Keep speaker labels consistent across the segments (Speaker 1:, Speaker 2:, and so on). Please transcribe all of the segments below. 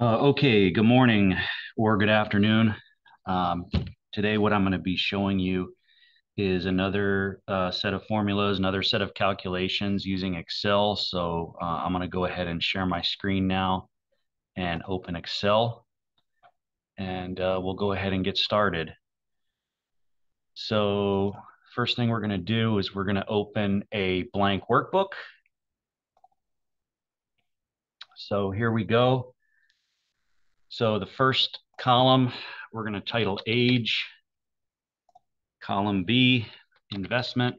Speaker 1: Uh, okay, good morning or good afternoon. Um, today, what I'm going to be showing you is another uh, set of formulas, another set of calculations using Excel. So uh, I'm going to go ahead and share my screen now and open Excel. And uh, we'll go ahead and get started. So first thing we're going to do is we're going to open a blank workbook. So here we go. So the first column, we're going to title age. Column B, investment.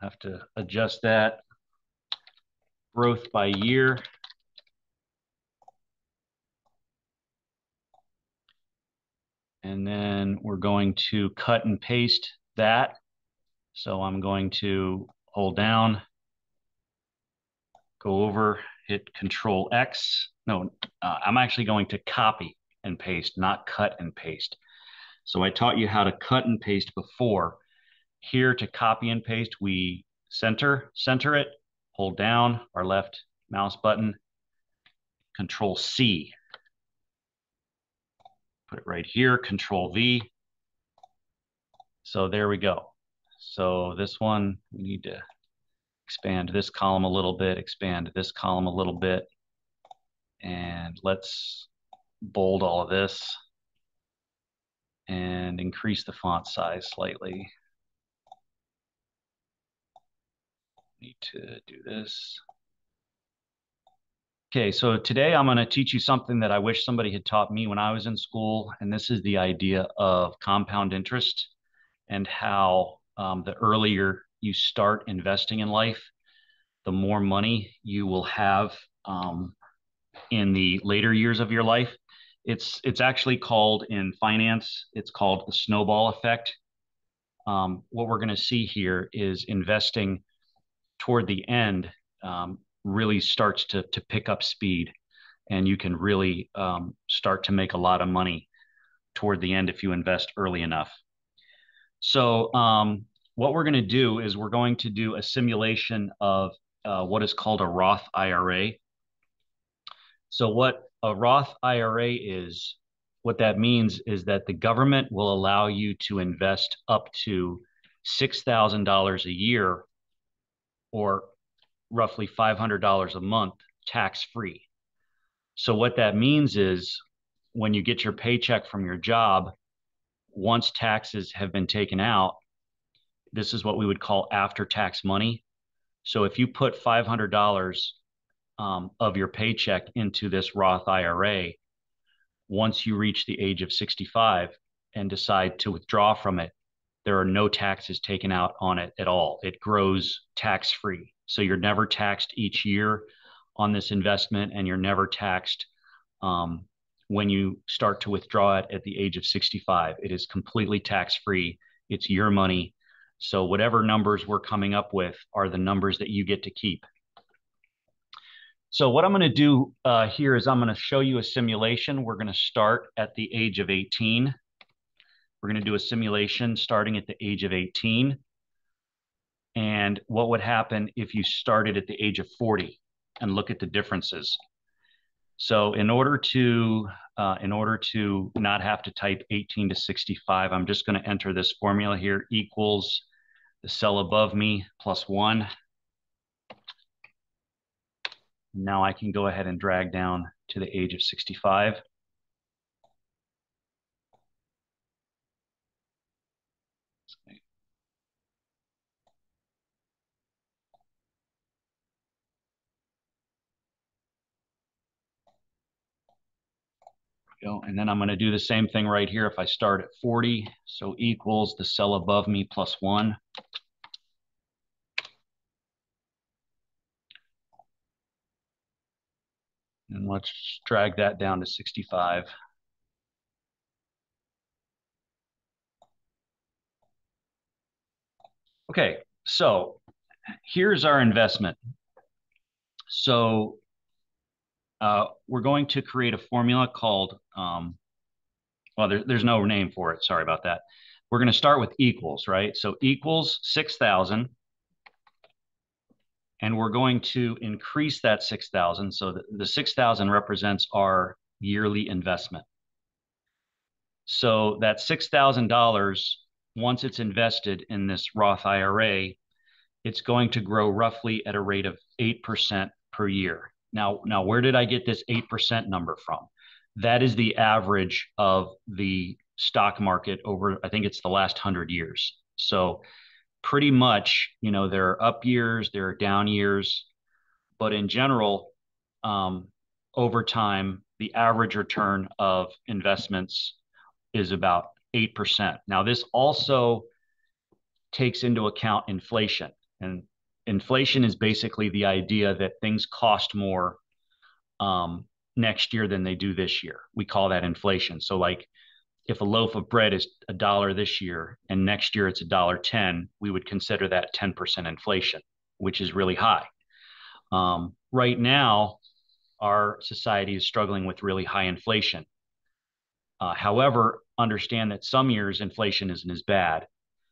Speaker 1: Have to adjust that. Growth by year. And then we're going to cut and paste that. So I'm going to hold down, go over, hit Control X. No, uh, I'm actually going to copy and paste, not cut and paste. So I taught you how to cut and paste before. Here to copy and paste, we center, center it, hold down our left mouse button, Control C. Put it right here, Control V. So there we go. So this one, we need to expand this column a little bit, expand this column a little bit. And let's bold all of this and increase the font size slightly. Need to do this. Okay, so today I'm going to teach you something that I wish somebody had taught me when I was in school, and this is the idea of compound interest and how um, the earlier you start investing in life, the more money you will have um, in the later years of your life. It's it's actually called in finance. It's called the snowball effect. Um, what we're going to see here is investing toward the end um, really starts to to pick up speed, and you can really um, start to make a lot of money toward the end if you invest early enough. So um, what we're going to do is we're going to do a simulation of uh, what is called a Roth IRA. So what a Roth IRA is, what that means is that the government will allow you to invest up to $6,000 a year or roughly $500 a month tax free. So what that means is when you get your paycheck from your job, once taxes have been taken out, this is what we would call after tax money. So if you put $500 um, of your paycheck into this Roth IRA, once you reach the age of 65 and decide to withdraw from it, there are no taxes taken out on it at all. It grows tax free. So you're never taxed each year on this investment, and you're never taxed um, when you start to withdraw it at the age of 65. It is completely tax free. It's your money. So whatever numbers we're coming up with are the numbers that you get to keep. So what I'm going to do uh, here is I'm going to show you a simulation. We're going to start at the age of 18. We're going to do a simulation starting at the age of 18. And what would happen if you started at the age of 40 and look at the differences. So in order to uh, in order to not have to type 18 to 65, I'm just going to enter this formula here equals the cell above me plus one. Now I can go ahead and drag down to the age of 65. Go. And then I'm going to do the same thing right here if I start at 40. So equals the cell above me plus 1. And let's drag that down to 65. Okay, so here's our investment. So uh, we're going to create a formula called, um, well, there, there's no name for it. Sorry about that. We're going to start with equals, right? So equals 6,000 and we're going to increase that 6,000. So the, the 6,000 represents our yearly investment. So that $6,000, once it's invested in this Roth IRA, it's going to grow roughly at a rate of 8% per year. Now, now where did I get this 8% number from? That is the average of the stock market over, I think it's the last 100 years. So pretty much, you know, there are up years, there are down years, but in general, um, over time, the average return of investments is about 8%. Now, this also takes into account inflation. And inflation is basically the idea that things cost more um, next year than they do this year. We call that inflation. So, like, if a loaf of bread is a dollar this year and next year it's a dollar 10, we would consider that 10% inflation, which is really high. Um, right now, our society is struggling with really high inflation. Uh, however, understand that some years inflation isn't as bad.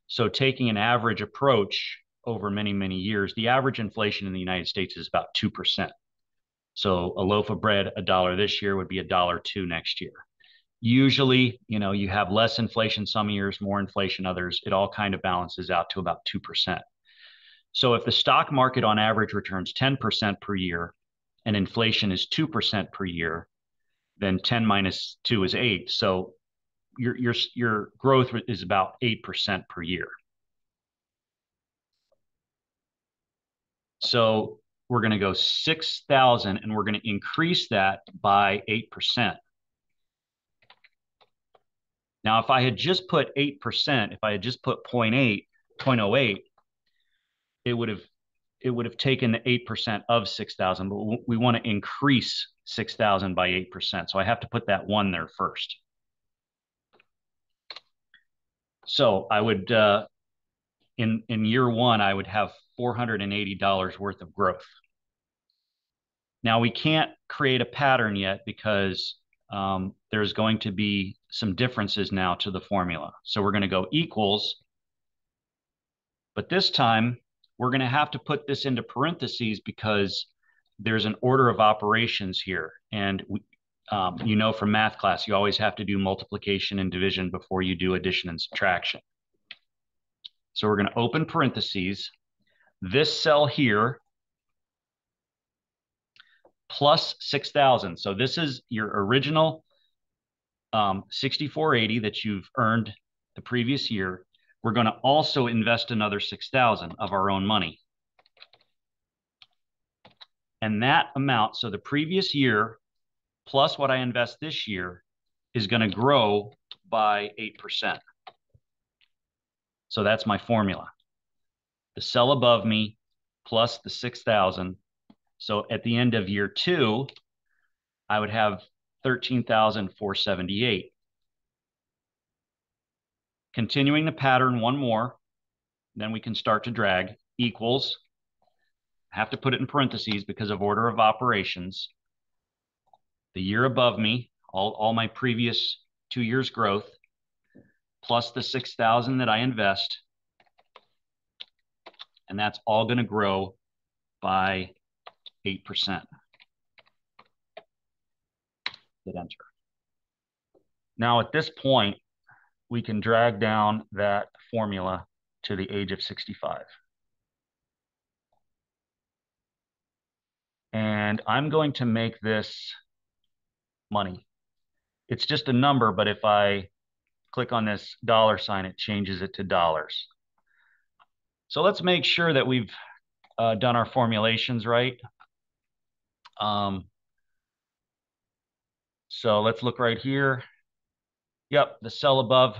Speaker 1: So, taking an average approach over many, many years, the average inflation in the United States is about 2%. So, a loaf of bread, a dollar this year would be a dollar two next year usually you know you have less inflation some years more inflation others. It all kind of balances out to about 2% so if the stock market on average returns 10% per year and inflation is 2% per year then 10 minus 2 is 8 so your your your growth is about 8% per year. So we're going to go 6000 and we're going to increase that by 8% now, if I had just put 8%, if I had just put 0.8, 0.08, it would have it would have taken the 8% of 6,000, but we want to increase 6,000 by 8%. So I have to put that one there first. So I would, uh, in, in year one, I would have $480 worth of growth. Now we can't create a pattern yet because um, there's going to be some differences now to the formula. So we're going to go equals, but this time we're going to have to put this into parentheses because there's an order of operations here. And we, um, you know from math class, you always have to do multiplication and division before you do addition and subtraction. So we're going to open parentheses. This cell here plus 6,000. So this is your original um, 6480 that you've earned the previous year. We're going to also invest another 6,000 of our own money. And that amount, so the previous year plus what I invest this year is going to grow by 8%. So that's my formula. The cell above me plus the 6,000 so at the end of year two, I would have 13,478. Continuing the pattern one more, then we can start to drag equals. I have to put it in parentheses because of order of operations. The year above me, all, all my previous two years growth, plus the 6,000 that I invest. And that's all going to grow by 8%. Hit enter. Now at this point, we can drag down that formula to the age of 65. And I'm going to make this money. It's just a number, but if I click on this dollar sign, it changes it to dollars. So let's make sure that we've uh, done our formulations right. Um, so let's look right here. Yep, the cell above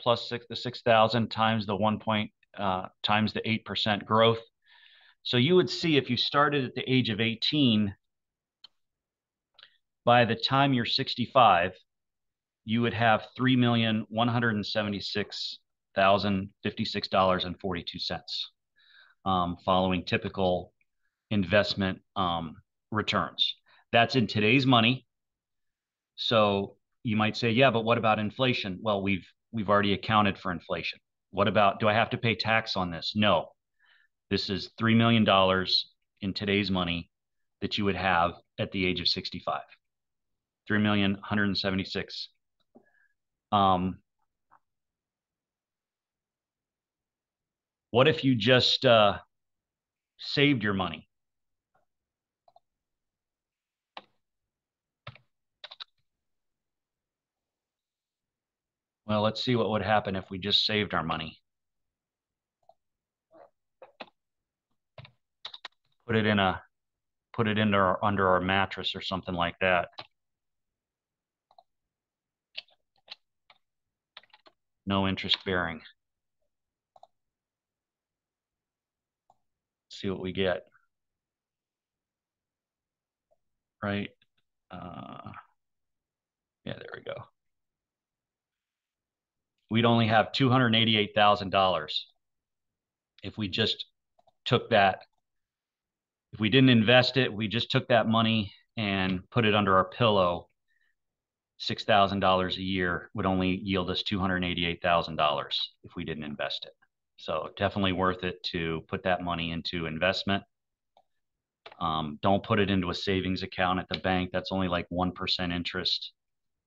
Speaker 1: plus six, the 6,000 times the one point, uh, times the 8% growth. So you would see if you started at the age of 18, by the time you're 65, you would have $3,176,056.42 um, following typical investment um, returns. That's in today's money. So you might say, yeah, but what about inflation? Well, we've we've already accounted for inflation. What about do I have to pay tax on this? No. This is $3 million in today's money that you would have at the age of 65? 3 million 176. Um, what if you just uh, saved your money? Well, let's see what would happen if we just saved our money. Put it in a put it our, under our mattress or something like that. No interest bearing. see what we get. Right? Uh, yeah, there we go. We'd only have $288,000 if we just took that if we didn't invest it, we just took that money and put it under our pillow, $6,000 a year would only yield us $288,000 if we didn't invest it. So definitely worth it to put that money into investment. Um, don't put it into a savings account at the bank. That's only like 1% interest.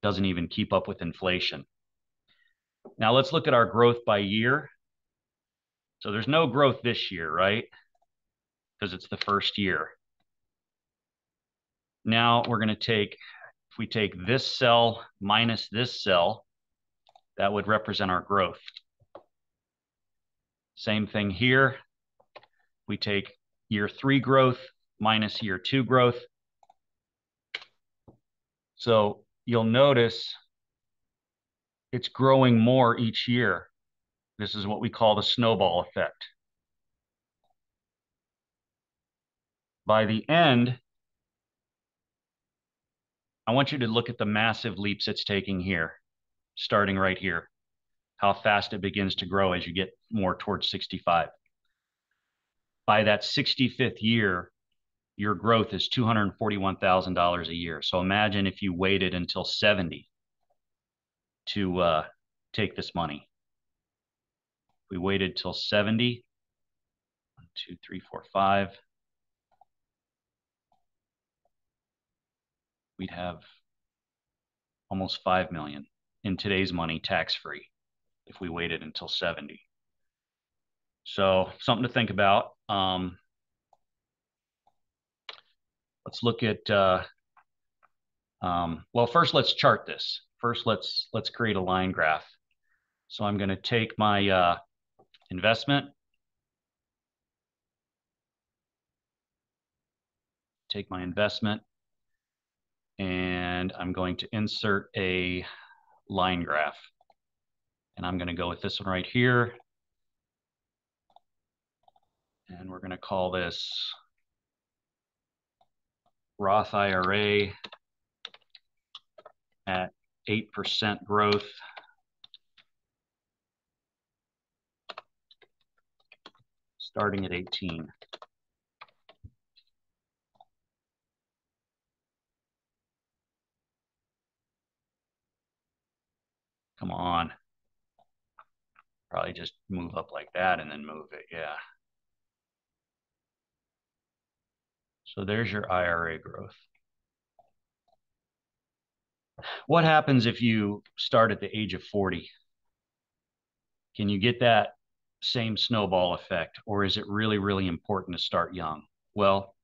Speaker 1: Doesn't even keep up with inflation. Now let's look at our growth by year. So there's no growth this year, right? because it's the first year. Now we're going to take, if we take this cell minus this cell, that would represent our growth. Same thing here. We take year three growth minus year two growth. So you'll notice it's growing more each year. This is what we call the snowball effect. By the end, I want you to look at the massive leaps it's taking here, starting right here, how fast it begins to grow as you get more towards 65. By that 65th year, your growth is $241,000 a year. So imagine if you waited until 70 to uh, take this money. We waited till 70. One, two, three, four, five. we'd have almost 5 million in today's money tax free if we waited until 70 so something to think about um, let's look at uh, um, well first let's chart this first let's let's create a line graph so i'm going to take my uh, investment take my investment and I'm going to insert a line graph. And I'm going to go with this one right here. And we're going to call this Roth IRA at 8% growth. Starting at 18. Come on. Probably just move up like that and then move it. Yeah. So there's your IRA growth. What happens if you start at the age of 40? Can you get that same snowball effect, or is it really, really important to start young? Well,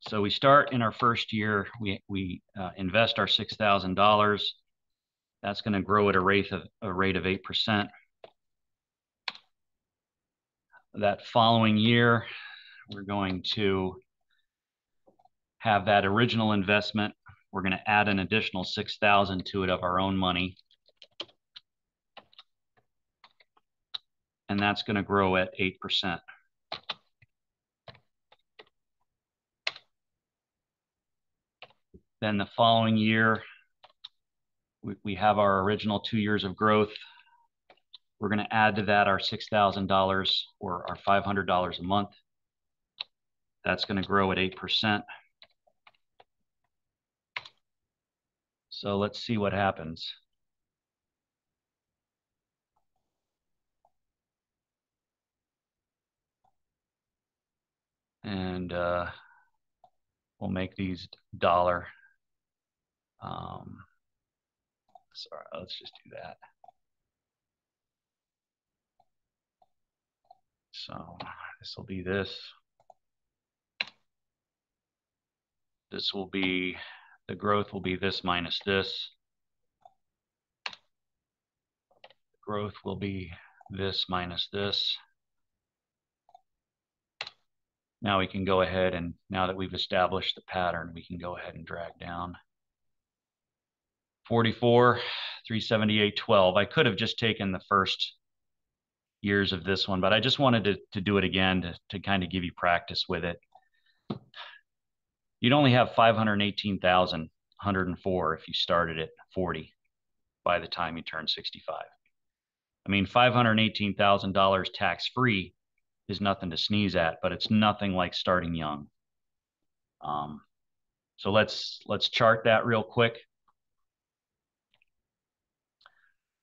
Speaker 1: so we start in our first year, we, we uh, invest our $6,000 that's going to grow at a rate of a rate of 8%. That following year, we're going to have that original investment. We're going to add an additional 6,000 to it of our own money. And that's going to grow at 8%. Then the following year, we, we have our original two years of growth. We're going to add to that our $6,000 or our $500 a month. That's going to grow at 8%. So let's see what happens. And uh, we'll make these dollar. Um, sorry, let's just do that. So this will be this. This will be, the growth will be this minus this. Growth will be this minus this. Now we can go ahead and now that we've established the pattern, we can go ahead and drag down. 44, 378, 12. I could have just taken the first years of this one, but I just wanted to, to do it again to, to kind of give you practice with it. You'd only have 518,104 if you started at 40 by the time you turn 65. I mean, $518,000 tax free is nothing to sneeze at, but it's nothing like starting young. Um, so let's let's chart that real quick.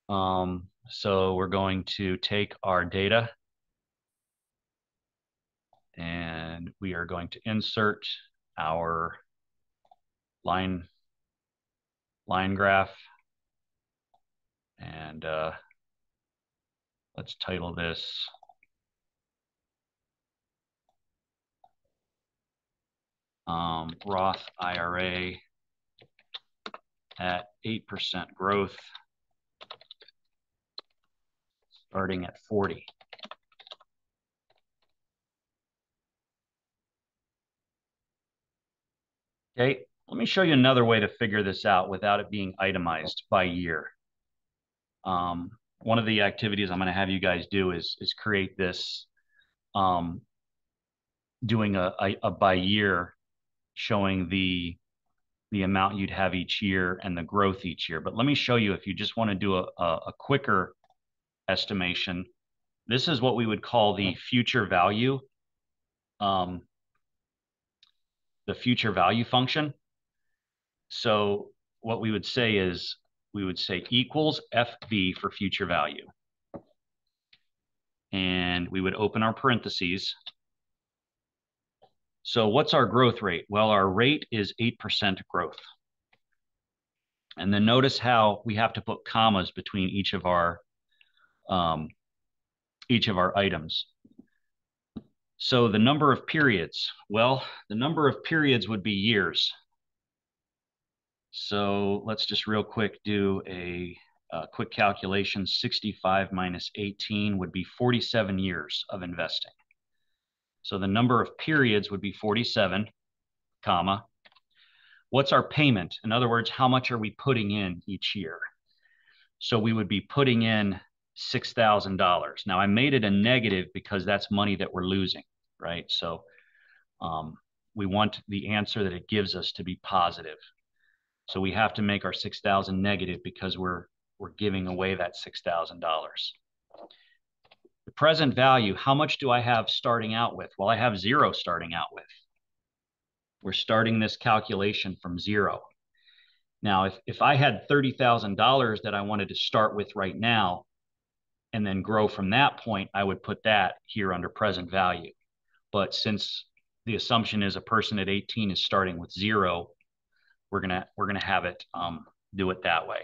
Speaker 1: Um, so we're going to take our data and we are going to insert our line line graph and uh, let's title this um, Roth IRA at 8% growth starting at 40. Okay, let me show you another way to figure this out without it being itemized by year. Um, one of the activities I'm going to have you guys do is, is create this, um, doing a, a, a by year showing the the amount you'd have each year and the growth each year. But let me show you if you just want to do a, a, a quicker estimation. This is what we would call the future value, um, the future value function. So what we would say is we would say equals FV for future value. And we would open our parentheses. So what's our growth rate? Well, our rate is 8% growth. And then notice how we have to put commas between each of our um, each of our items. So the number of periods, well, the number of periods would be years. So let's just real quick do a, a quick calculation. 65 minus 18 would be 47 years of investing. So the number of periods would be 47, comma. What's our payment? In other words, how much are we putting in each year? So we would be putting in $6,000. Now I made it a negative because that's money that we're losing, right? So um, we want the answer that it gives us to be positive. So we have to make our 6,000 negative because we're, we're giving away that $6,000. The present value, how much do I have starting out with? Well, I have zero starting out with. We're starting this calculation from zero. Now, if, if I had $30,000 that I wanted to start with right now, and then grow from that point, I would put that here under present value. But since the assumption is a person at 18 is starting with zero, we're gonna we're gonna have it um, do it that way.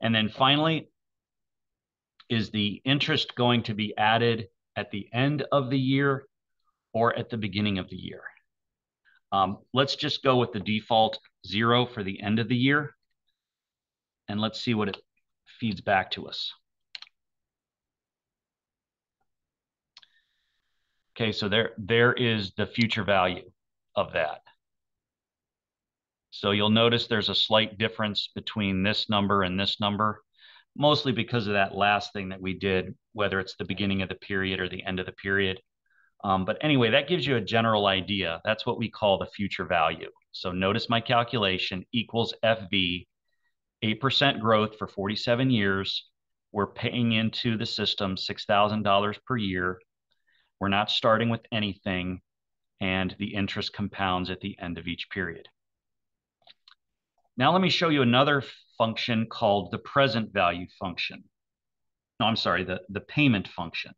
Speaker 1: And then finally, is the interest going to be added at the end of the year or at the beginning of the year? Um, let's just go with the default zero for the end of the year. And let's see what it feeds back to us. Okay, so there, there is the future value of that. So you'll notice there's a slight difference between this number and this number, mostly because of that last thing that we did, whether it's the beginning of the period or the end of the period. Um, but anyway, that gives you a general idea. That's what we call the future value. So notice my calculation equals FV, 8% growth for 47 years. We're paying into the system $6,000 per year we're not starting with anything, and the interest compounds at the end of each period. Now let me show you another function called the present value function. No, I'm sorry, the, the payment function.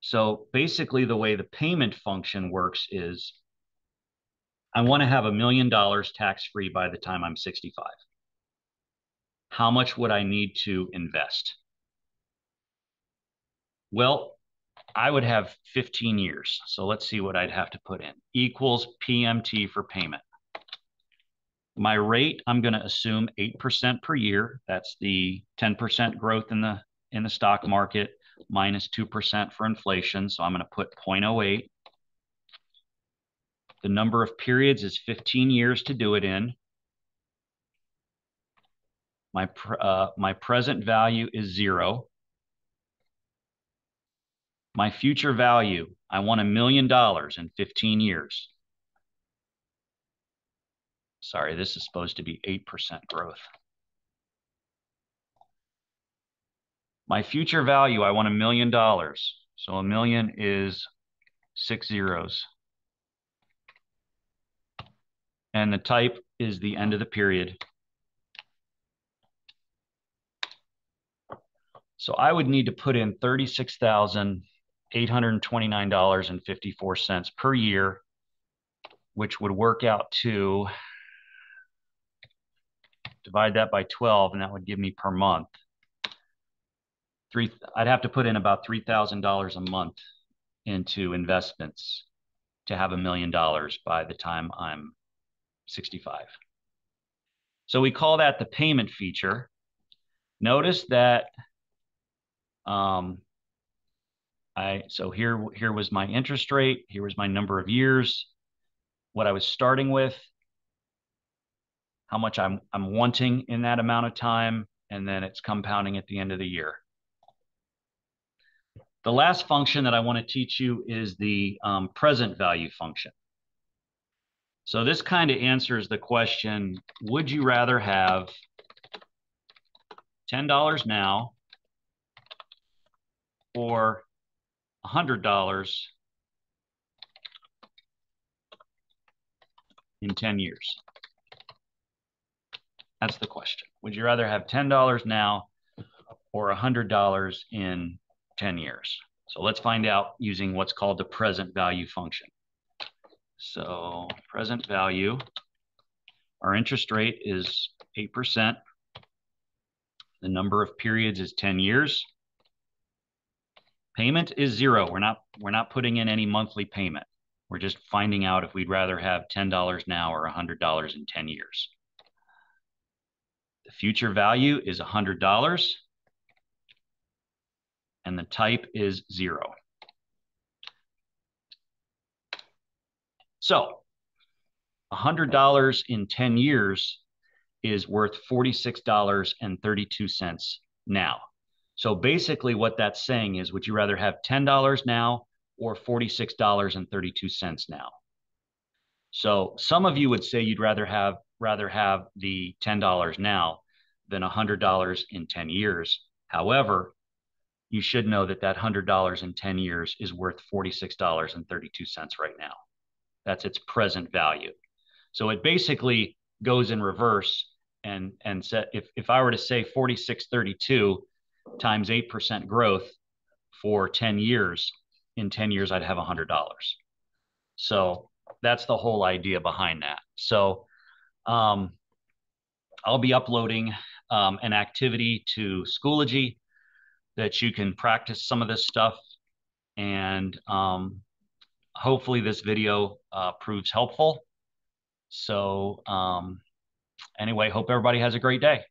Speaker 1: So basically, the way the payment function works is I want to have a million dollars tax free by the time I'm 65. How much would I need to invest? Well, I would have 15 years. So let's see what I'd have to put in. Equals PMT for payment. My rate, I'm going to assume 8% per year. That's the 10% growth in the in the stock market minus 2% for inflation. So I'm going to put 0.08. The number of periods is 15 years to do it in. My, uh, my present value is zero. My future value, I want a million dollars in 15 years. Sorry, this is supposed to be 8% growth. My future value, I want a million dollars. So a million is six zeros. And the type is the end of the period. So I would need to put in $36,829.54 per year, which would work out to divide that by 12, and that would give me per month three i'd have to put in about $3000 a month into investments to have a million dollars by the time i'm 65 so we call that the payment feature. Notice that um, I so here here was my interest rate here was my number of years what I was starting with how much I'm I'm wanting in that amount of time and then it's compounding at the end of the year the last function that I want to teach you is the um, present value function. So this kind of answers the question, would you rather have $10 now or $100 in 10 years? That's the question. Would you rather have $10 now or $100 in 10 years. So let's find out using what's called the present value function. So present value, our interest rate is 8%. The number of periods is 10 years. Payment is zero. We're not, we're not putting in any monthly payment. We're just finding out if we'd rather have $10 now or $100 in 10 years. The future value is $100 and the type is zero. So $100 in 10 years is worth $46.32 now. So basically what that's saying is, would you rather have $10 now or $46.32 now? So some of you would say you'd rather have rather have the $10 now than $100 in 10 years. However, you should know that that $100 in 10 years is worth $46.32 right now. That's its present value. So it basically goes in reverse and and set if if I were to say 4632 times 8% growth for 10 years, in 10 years I'd have $100. So that's the whole idea behind that. So um, I'll be uploading um, an activity to Schoology that you can practice some of this stuff. And um, hopefully this video uh, proves helpful. So um, anyway, hope everybody has a great day.